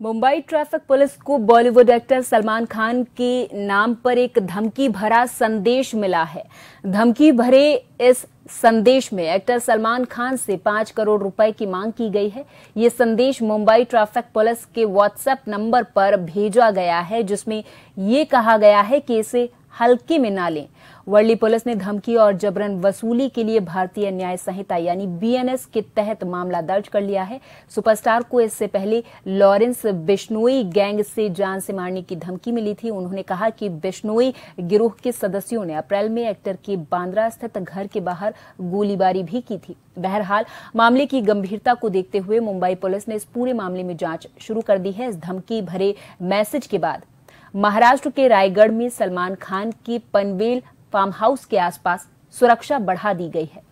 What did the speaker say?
Mumbai traffic police को Bollywood actor Salman Khan के नाम पर एक धमकी भरा संदेश मिला है। धमकी भरे इस संदेश में एक्टर सलमान खान से पाँच करोड़ रुपए की मांग की गई है। ये संदेश मुंबई ट्रैफ़िक पुलिस के व्हाट्सएप नंबर पर भेजा गया है, जिसमें ये कहा गया है कि इसे हल्के में ना लें। वर्ली पुलिस ने धमकी और जबरन वसूली के लिए भारतीय न्याय संहिता, यानी बीएनएस के तहत मामला दर्ज कर लिया है। सुपरस्टार को इससे पहले लॉरेंस बिश्नोई गैंग से जान से मारने की धमकी मिली थी। उन्होंने कहा कि बिश्नोई गिरोह के सदस्यों ने अप्रैल में एक्टर के बांद्रा स्थित घर के बाहर गोलीबारी भी की थी। बहरहाल, मामले की गंभीरता को देखते हुए मुंबई पुलिस ने इस पूरे मामले में जाँच शुरू कर दी है। इस धमकी भरे मैसेज के बाद महाराष्ट्र के रायगढ़ में सलमान खान की पनवेल फार्म हाउस के आसपास सुरक्षा बढ़ा दी गई है।